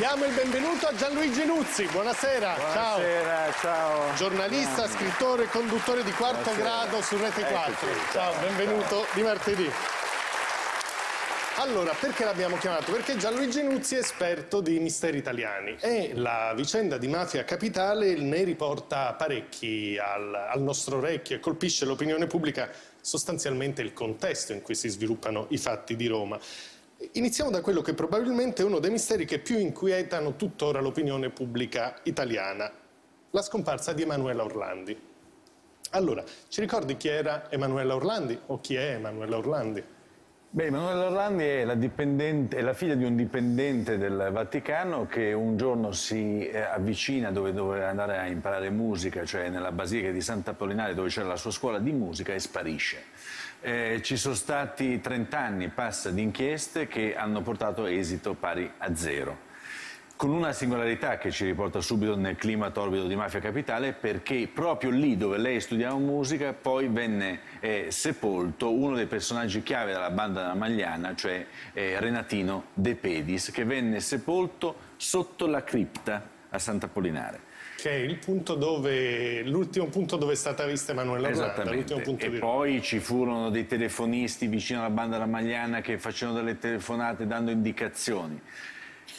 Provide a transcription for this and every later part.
Diamo il benvenuto a Gianluigi Nuzzi, buonasera. Buonasera, ciao. ciao. Giornalista, scrittore, conduttore di quarto buonasera. grado su Rete 4. Eccoci. Ciao, benvenuto ciao. di martedì. Allora, perché l'abbiamo chiamato? Perché Gianluigi Nuzzi è esperto di misteri italiani e la vicenda di Mafia Capitale ne riporta parecchi al, al nostro orecchio e colpisce l'opinione pubblica sostanzialmente il contesto in cui si sviluppano i fatti di Roma. Iniziamo da quello che probabilmente è uno dei misteri che più inquietano tuttora l'opinione pubblica italiana, la scomparsa di Emanuela Orlandi. Allora, ci ricordi chi era Emanuela Orlandi o chi è Emanuela Orlandi? Beh, Emanuela Orlandi è la, è la, figlia di un dipendente del Vaticano che un giorno si eh, avvicina dove doveva andare a imparare musica, cioè nella Basilica di Sant'Apollinare dove c'era la sua scuola di musica e sparisce. Eh, ci sono stati 30 anni, passa, di inchieste che hanno portato esito pari a zero con una singolarità che ci riporta subito nel clima torbido di Mafia Capitale, perché proprio lì dove lei studiava musica poi venne eh, sepolto uno dei personaggi chiave della banda della Magliana, cioè eh, Renatino De Pedis, che venne sepolto sotto la cripta a Sant'Apollinare che è il punto dove l'ultimo punto dove è stata vista Emanuela Esattamente. Orlando, e poi ci furono dei telefonisti vicino alla banda della Magliana che facevano delle telefonate dando indicazioni.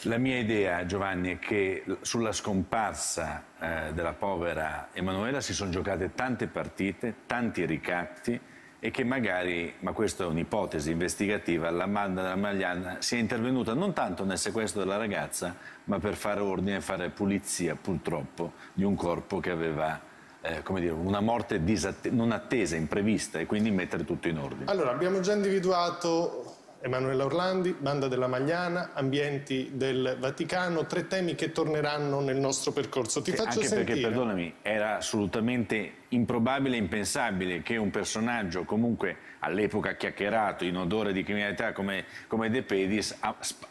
La mia idea, Giovanni, è che sulla scomparsa eh, della povera Emanuela si sono giocate tante partite, tanti ricatti e che magari, ma questa è un'ipotesi investigativa, la banda della Magliana sia intervenuta non tanto nel sequestro della ragazza, ma per fare ordine e fare pulizia, purtroppo, di un corpo che aveva eh, dire, una morte non attesa, imprevista e quindi mettere tutto in ordine. Allora, abbiamo già individuato Emanuela Orlandi, Banda della Magliana, Ambienti del Vaticano, tre temi che torneranno nel nostro percorso. Ti sì, faccio anche sentire. perché, perdonami, era assolutamente improbabile e impensabile che un personaggio comunque all'epoca chiacchierato in odore di criminalità come, come De Pedis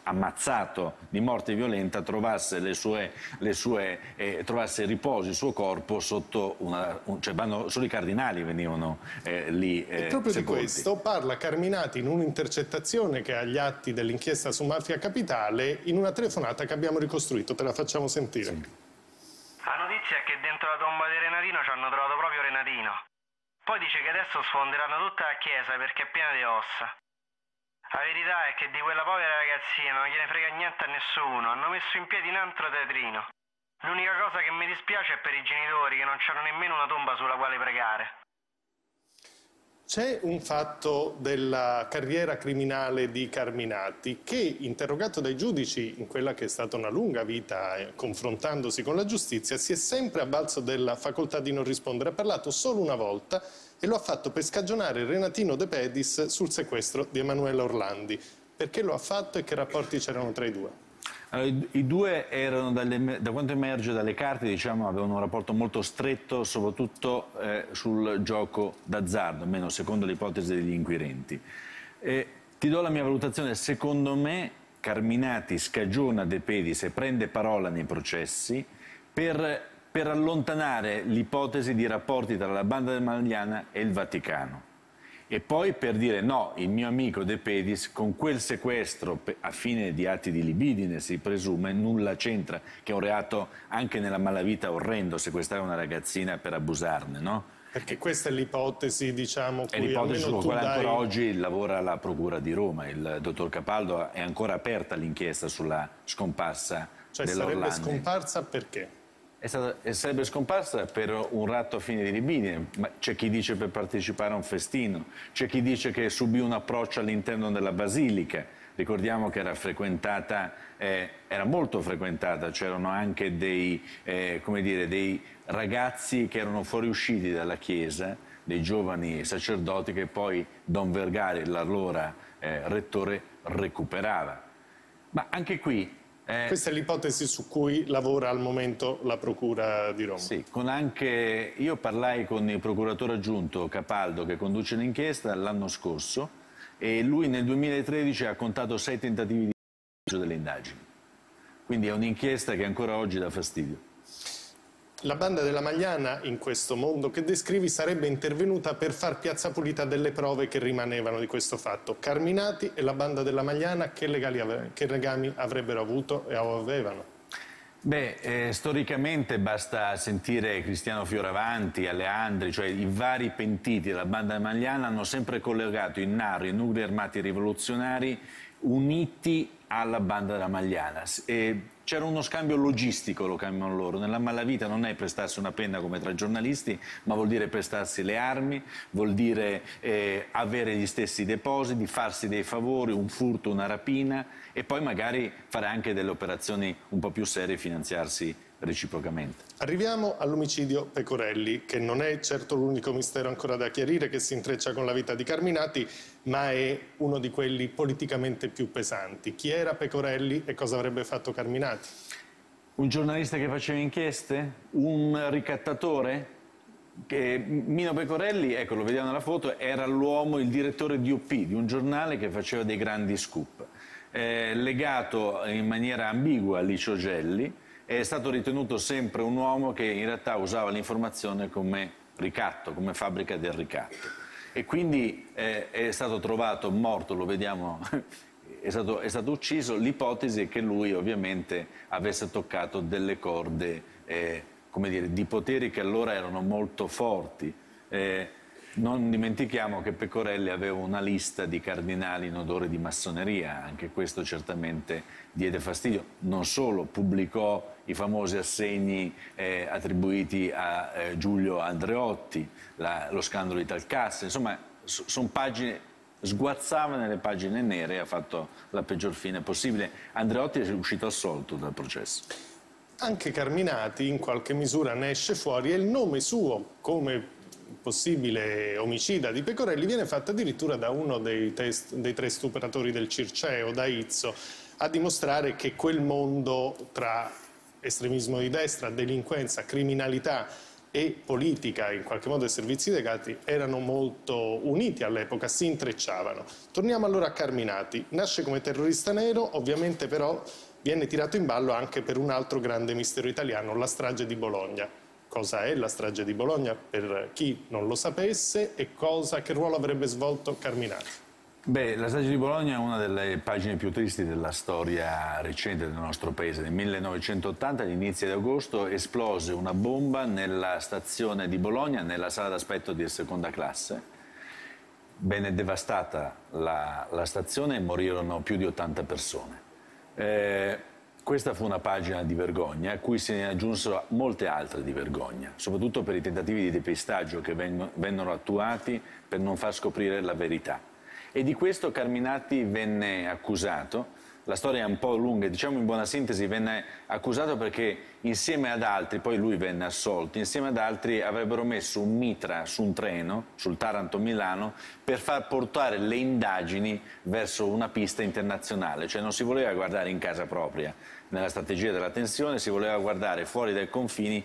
ammazzato di morte violenta trovasse, le sue, le sue, eh, trovasse riposo il suo corpo sotto una un, cioè vanno, solo i cardinali venivano eh, lì eh, e proprio sepolti. di questo parla Carminati in un'intercettazione che ha gli atti dell'inchiesta su Mafia Capitale in una telefonata che abbiamo ricostruito te la facciamo sentire sì. La notizia è che dentro la tomba di Renatino ci hanno trovato proprio Renatino. Poi dice che adesso sfonderanno tutta la chiesa perché è piena di ossa. La verità è che di quella povera ragazzina non gliene frega niente a nessuno, hanno messo in piedi un altro teatrino. L'unica cosa che mi dispiace è per i genitori che non c'hanno nemmeno una tomba sulla quale pregare. C'è un fatto della carriera criminale di Carminati che, interrogato dai giudici in quella che è stata una lunga vita eh, confrontandosi con la giustizia, si è sempre avvalso della facoltà di non rispondere. Ha parlato solo una volta e lo ha fatto per scagionare Renatino De Pedis sul sequestro di Emanuela Orlandi. Perché lo ha fatto e che rapporti c'erano tra i due? Allora, i, due erano, dalle, da quanto emerge dalle carte, diciamo, avevano un rapporto molto stretto, soprattutto eh, sul gioco d'azzardo, almeno secondo l'ipotesi degli inquirenti. Eh, ti do la mia valutazione, secondo me Carminati scagiona De Pedis e prende parola nei processi per, per allontanare l'ipotesi di rapporti tra la banda del Magliana e il Vaticano e poi per dire no, il mio amico De Pedis con quel sequestro a fine di atti di libidine si presume nulla c'entra, che è un reato anche nella malavita orrendo sequestrare una ragazzina per abusarne, no? Perché questa è l'ipotesi, diciamo, È l'ipotesi su quale dai... ancora oggi lavora la Procura di Roma. Il dottor Capaldo è ancora aperta l'inchiesta sulla scomparsa cioè, dell'Orlando. Cioè sarebbe scomparsa perché? Stata, sarebbe scomparsa per un ratto a fine di libidine, ma c'è chi dice per partecipare a un festino, c'è chi dice che subì un approccio all'interno della basilica, ricordiamo che era frequentata, eh, era molto frequentata, c'erano anche dei, eh, dire, dei ragazzi che erano fuoriusciti dalla chiesa, dei giovani sacerdoti che poi Don Vergari, l'allora eh, rettore, recuperava. Ma anche qui eh, Questa è l'ipotesi su cui lavora al momento la Procura di Roma. Sì, con anche... io parlai con il procuratore aggiunto Capaldo che conduce l'inchiesta l'anno scorso e lui nel 2013 ha contato sei tentativi di delle indagini. Quindi è un'inchiesta che ancora oggi dà fastidio. La banda della Magliana, in questo mondo che descrivi, sarebbe intervenuta per far piazza pulita delle prove che rimanevano di questo fatto. Carminati e la banda della Magliana che, che legami avrebbero avuto e avevano? Beh, eh, storicamente basta sentire Cristiano Fioravanti, Aleandri, cioè i vari pentiti della banda magliana hanno sempre collegato i NAR, i nuclei armati rivoluzionari, uniti alla banda della Magliana. E c'era uno scambio logistico, lo chiamano loro. Nella malavita non è prestarsi una penna come tra giornalisti, ma vuol dire prestarsi le armi, vuol dire eh, avere gli stessi depositi, farsi dei favori, un furto, una rapina e poi magari fare anche delle operazioni un po' più serie e finanziarsi reciprocamente. Arriviamo all'omicidio Pecorelli, che non è certo l'unico mistero ancora da chiarire che si intreccia con la vita di Carminati, ma è uno di quelli politicamente più pesanti. Chi era Pecorelli e cosa avrebbe fatto Carminati? Un giornalista che faceva inchieste? Un ricattatore? Che Mino Pecorelli, ecco lo vediamo nella foto, era l'uomo, il direttore di UP, di un giornale che faceva dei grandi scoop. Eh, legato in maniera ambigua a Licio Gelli, è stato ritenuto sempre un uomo che in realtà usava l'informazione come ricatto, come fabbrica del ricatto. E quindi eh, è stato trovato morto, lo vediamo, è stato, è stato ucciso. L'ipotesi è che lui ovviamente avesse toccato delle corde eh, dire, di poteri che allora erano molto forti. Eh, non dimentichiamo che Pecorelli aveva una lista di cardinali in odore di massoneria, anche questo certamente diede fastidio. Non solo, pubblicò i famosi assegni eh, attribuiti a eh, Giulio Andreotti, la, lo scandalo di Talcasse, insomma so, sono pagine sguazzava nelle pagine nere e ha fatto la peggior fine possibile. Andreotti è uscito assolto dal processo. Anche Carminati in qualche misura ne esce fuori e il nome suo come possibile omicida di Pecorelli viene fatto addirittura da uno dei, test, dei tre stupratori del Circeo, da Izzo, a dimostrare che quel mondo tra estremismo di destra, delinquenza, criminalità e politica, in qualche modo i servizi legati, erano molto uniti all'epoca, si intrecciavano. Torniamo allora a Carminati. Nasce come terrorista nero, ovviamente però viene tirato in ballo anche per un altro grande mistero italiano, la strage di Bologna cosa è la strage di Bologna per chi non lo sapesse e cosa, che ruolo avrebbe svolto Carminati. Beh, la strage di Bologna è una delle pagine più tristi della storia recente del nostro paese. Nel 1980, all'inizio di agosto, esplose una bomba nella stazione di Bologna, nella sala d'aspetto di seconda classe. Venne devastata la, la stazione e morirono più di 80 persone. Eh, questa fu una pagina di vergogna a cui se ne aggiunsero molte altre di vergogna, soprattutto per i tentativi di depistaggio che vennero attuati per non far scoprire la verità. E di questo Carminati venne accusato la storia è un po' lunga, diciamo in buona sintesi, venne accusato perché insieme ad altri, poi lui venne assolto, insieme ad altri avrebbero messo un mitra su un treno, sul Taranto-Milano, per far portare le indagini verso una pista internazionale, cioè non si voleva guardare in casa propria nella strategia della tensione, si voleva guardare fuori dai confini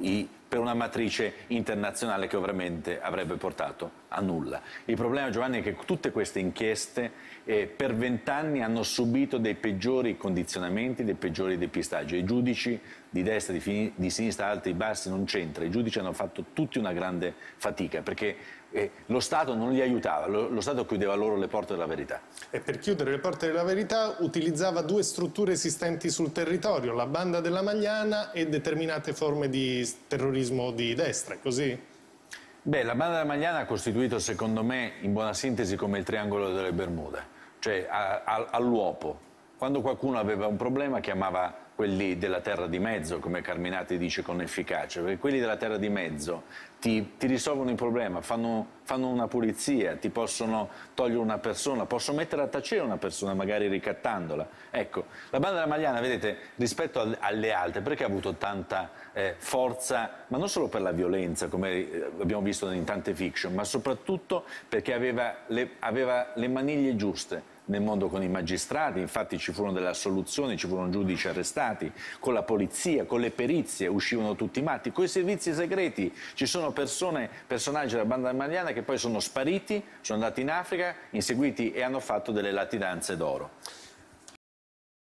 i, per una matrice internazionale che ovviamente avrebbe portato a nulla. Il problema Giovanni è che tutte queste inchieste eh, per vent'anni hanno subito dei peggiori condizionamenti, dei peggiori depistaggi. I giudici di destra, di, di sinistra, alti, bassi non c'entra, i giudici hanno fatto tutti una grande fatica perché eh, lo Stato non li aiutava, lo, lo, Stato chiudeva loro le porte della verità. E per chiudere le porte della verità utilizzava due strutture esistenti sul territorio, la banda della Magliana e determinate forme di terrorismo di destra, è così? Beh, la banda della Magliana ha costituito secondo me in buona sintesi come il triangolo delle Bermude, cioè all'uopo. Quando qualcuno aveva un problema chiamava quelli della terra di mezzo, come Carminati dice con efficacia, perché quelli della terra di mezzo ti, ti risolvono il problema, fanno, fanno, una pulizia, ti possono togliere una persona, possono mettere a tacere una persona, magari ricattandola. Ecco, la banda della Magliana, vedete, rispetto alle altre, perché ha avuto tanta eh, forza, ma non solo per la violenza, come eh, abbiamo visto in tante fiction, ma soprattutto perché aveva le, aveva le maniglie giuste nel mondo con i magistrati, infatti ci furono delle assoluzioni, ci furono giudici arrestati, con la polizia, con le perizie uscivano tutti matti, con i servizi segreti ci sono persone, personaggi della banda maliana che poi sono spariti, sono andati in Africa, inseguiti e hanno fatto delle latidanze d'oro.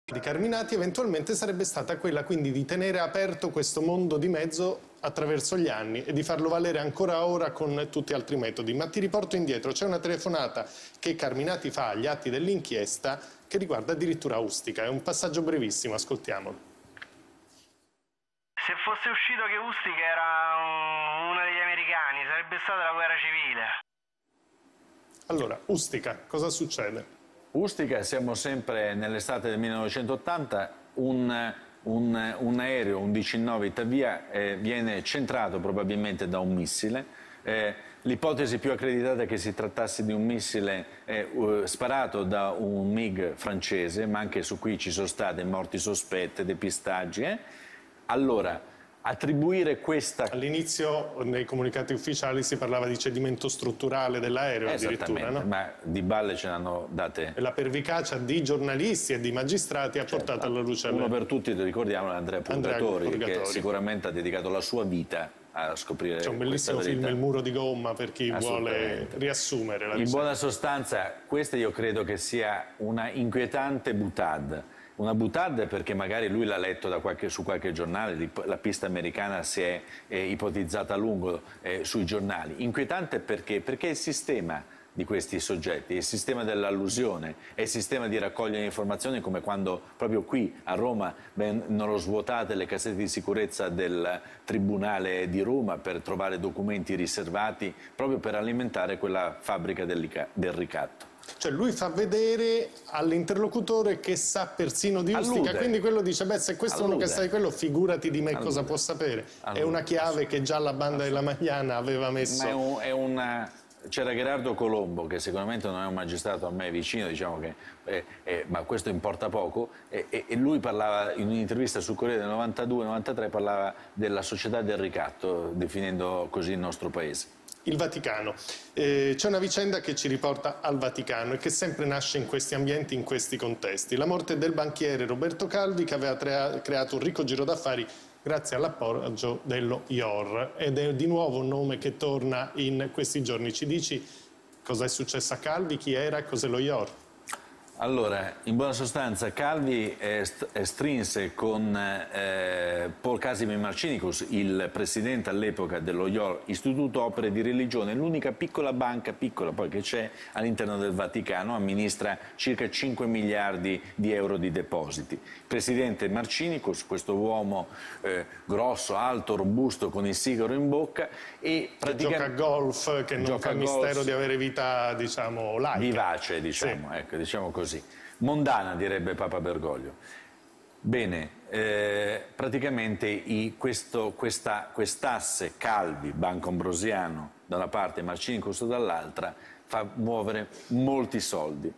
Di Carminati eventualmente sarebbe stata quella quindi di tenere aperto questo mondo di mezzo attraverso gli anni e di farlo valere ancora ora con tutti altri metodi. Ma ti riporto indietro, c'è una telefonata che Carminati fa agli atti dell'inchiesta che riguarda addirittura Ustica. È un passaggio brevissimo, ascoltiamolo. Se fosse uscito che Ustica era uno degli americani, sarebbe stata la guerra civile. Allora, Ustica, cosa succede? Ustica, siamo sempre nell'estate del 1980, un, un, un, aereo, un DC-9 Itavia, eh, viene centrato probabilmente da un missile. Eh, L'ipotesi più accreditata è che si trattasse di un missile eh, sparato da un MiG francese, ma anche su cui ci sono state morti sospette, depistaggi. Eh? Allora, attribuire questa... All'inizio nei comunicati ufficiali si parlava di cedimento strutturale dell'aereo addirittura, no? ma di balle ce l'hanno date... E la pervicacia di giornalisti e di magistrati ha certo, portato alla luce... Uno per tutti, ricordiamo, Andrea Purgatori, Andrea Purgatori, che sicuramente ha dedicato la sua vita a scoprire C'è un bellissimo film Il muro di gomma per chi vuole riassumere la In buona sostanza, questa io credo che sia una inquietante butad una butad perché magari lui l'ha letto qualche, su qualche giornale, la pista americana si è eh, ipotizzata a lungo eh, sui giornali. Inquietante perché? Perché il sistema di questi soggetti, il sistema dell'allusione il sistema di raccogliere informazioni come quando proprio qui a Roma vennero svuotate le cassette di sicurezza del Tribunale di Roma per trovare documenti riservati proprio per alimentare quella fabbrica del, del ricatto. Cioè lui fa vedere all'interlocutore che sa persino di Ustica, Allude. quindi quello dice, beh se questo Allude. è uno che sa di quello, figurati di me Allude. cosa può sapere. È una chiave che già la banda della Magliana aveva messo. Ma è, un, è una... C'era Gerardo Colombo, che sicuramente non è un magistrato a me vicino, diciamo che, eh, eh, ma questo importa poco, e, e, lui parlava in un'intervista sul Corriere del 92-93, parlava della società del ricatto, definendo così il nostro paese il Vaticano. Eh, c'è una vicenda che ci riporta al Vaticano e che sempre nasce in questi ambienti, in questi contesti. La morte del banchiere Roberto Calvi che aveva creato un ricco giro d'affari grazie all'appoggio dello IOR ed è di nuovo un nome che torna in questi giorni. Ci dici cosa è successo a Calvi, chi era e cos'è lo IOR? Allora, in buona sostanza, Calvi strinse con eh, Paul Casimir Marcinicus, il presidente all'epoca dello IOR, Istituto Opere di Religione, l'unica piccola banca, piccola poi che c'è all'interno del Vaticano, amministra circa 5 miliardi di euro di depositi. Il presidente Marcinicus, questo uomo eh, grosso, alto, robusto, con il sigaro in bocca e praticamente... Gioca a golf, che non fa mistero di avere vita, diciamo, laica. Vivace, diciamo, sì. ecco, diciamo così così. Mondana, direbbe Papa Bergoglio. Bene, eh, praticamente i, questo, questa, quest'asse Calvi, Banco Ambrosiano da una parte e Marcinicus dall'altra, fa muovere molti soldi.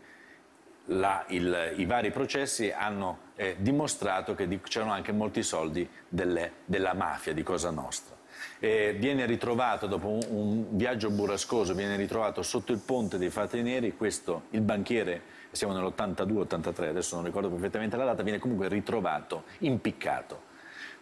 La, il, I vari processi hanno eh, dimostrato che c'erano anche molti soldi delle, della mafia di Cosa Nostra. Eh, viene ritrovato, dopo un, un, viaggio burrascoso, viene ritrovato sotto il ponte dei Fati Neri questo, il banchiere siamo nell'82-83, adesso non ricordo perfettamente la data, viene comunque ritrovato, impiccato.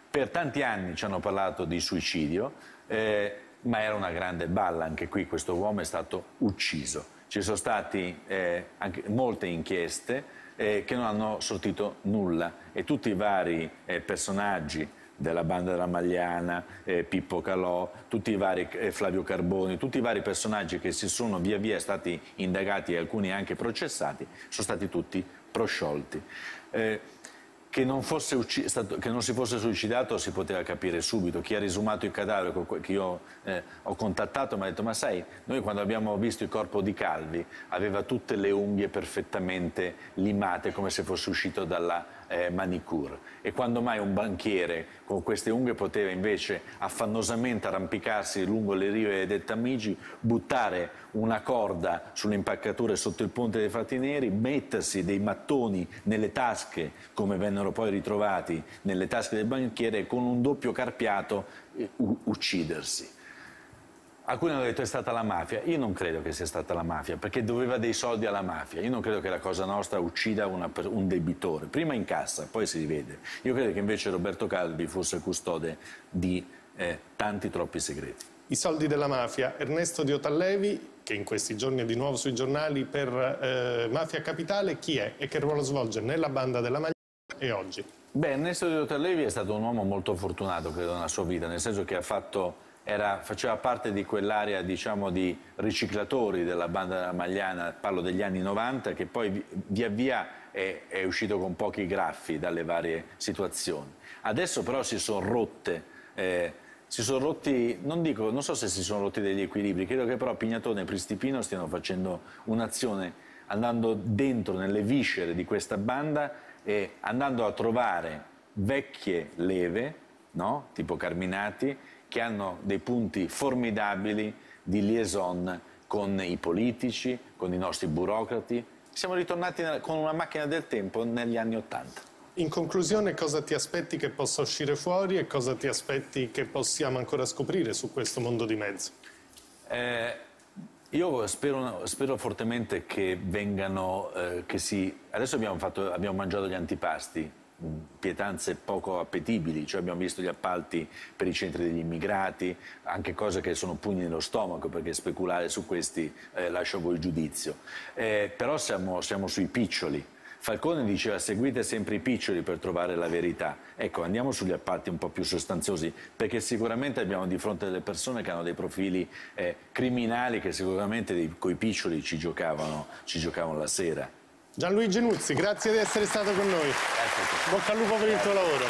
Per tanti anni ci hanno parlato di suicidio, eh, ma era una grande balla, anche qui questo uomo è stato ucciso. Ci sono state eh, molte inchieste eh, che non hanno sortito nulla e tutti i vari eh, personaggi della banda della Magliana, eh, Pippo Calò, vari, eh, Flavio Carboni, tutti i vari personaggi che si sono via via stati indagati e alcuni anche processati, sono stati tutti prosciolti. Eh, che non, stato, che non, si fosse suicidato si poteva capire subito. Chi ha risumato il cadavere che io eh, ho contattato mi ha detto ma sai, noi quando abbiamo visto il corpo di Calvi aveva tutte le unghie perfettamente limate come se fosse uscito dalla eh, manicure e quando mai un banchiere con queste unghie poteva invece affannosamente arrampicarsi lungo le rive del Tamigi, buttare una corda sulle impaccature sotto il ponte dei Frati Neri, mettersi dei mattoni nelle tasche, come vennero poi ritrovati nelle tasche del banchiere, e con un doppio carpiato eh, uccidersi. Alcuni hanno detto è stata la mafia, io non credo che sia stata la mafia, perché doveva dei soldi alla mafia, io non credo che la Cosa Nostra uccida una, un debitore, prima in cassa, poi si rivede. Io credo che invece Roberto Calvi fosse custode di eh, tanti troppi segreti. I soldi della mafia, Ernesto Diotallevi, che in questi giorni è di nuovo sui giornali per eh, Mafia Capitale, chi è e che ruolo svolge nella banda della Maglia? e oggi? Beh, Ernesto Di Roterlevi è stato un uomo molto fortunato, credo, nella sua vita, nel senso che ha fatto, era, faceva parte di quell'area, diciamo, di riciclatori della banda della Magliana, parlo degli anni 90, che poi via via è, è uscito con pochi graffi dalle varie situazioni. Adesso però si sono rotte eh, si sono rotti, non dico, non so se si sono rotti degli equilibri, credo che però Pignatone e Pristipino stiano facendo un'azione andando dentro nelle viscere di questa banda e andando a trovare vecchie leve, no? tipo Carminati, che hanno dei punti formidabili di liaison con i politici, con i nostri burocrati. Siamo ritornati con una macchina del tempo negli anni Ottanta. In conclusione, cosa ti aspetti che possa uscire fuori e cosa ti aspetti che possiamo ancora scoprire su questo mondo di mezzo? Eh, io spero, spero, fortemente che vengano, eh, che si... Adesso abbiamo, fatto, abbiamo mangiato gli antipasti, pietanze poco appetibili, cioè abbiamo visto gli appalti per i centri degli immigrati, anche cose che sono pugni nello stomaco, perché speculare su questi eh, lascio a voi il giudizio. Eh, però siamo, siamo sui piccioli, Falcone diceva seguite sempre i piccioli per trovare la verità. Ecco, andiamo sugli appalti un po' più sostanziosi, perché sicuramente abbiamo di fronte delle persone che hanno dei profili eh, criminali che sicuramente con i piccioli ci giocavano, ci giocavano la sera. Gianluigi Nuzzi, grazie di essere stato con noi. Grazie. Bocca al lupo per il tuo lavoro.